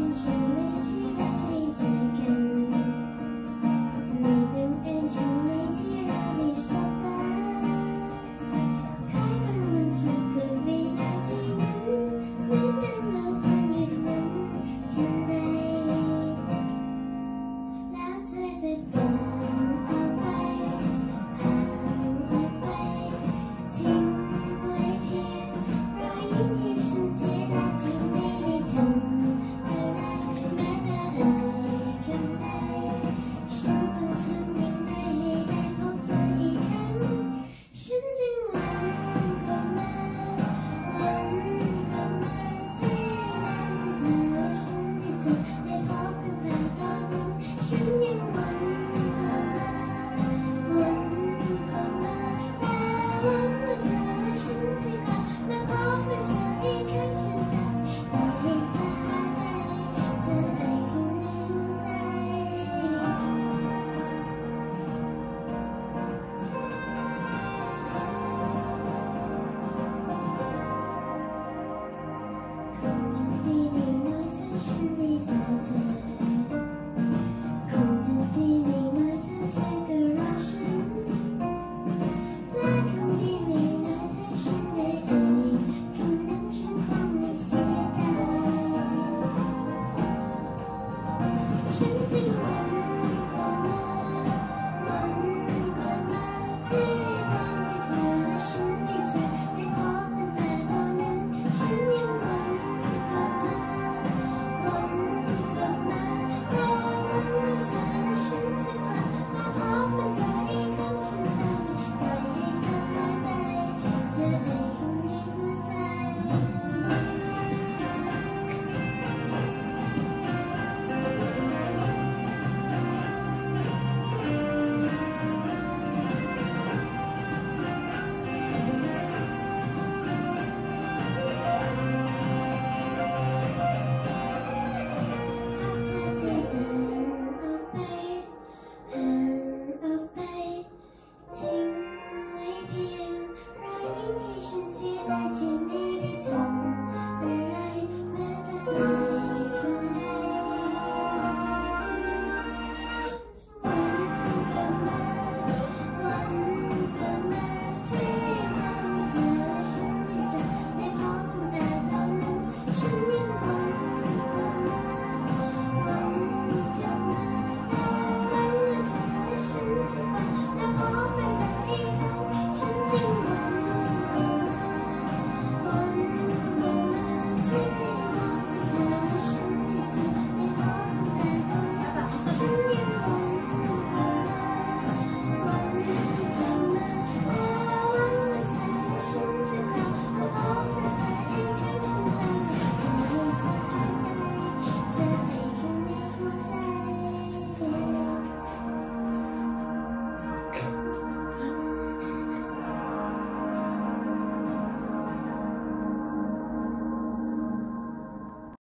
清晨你起舞金币比你想象的再见